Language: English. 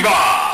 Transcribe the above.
Fever!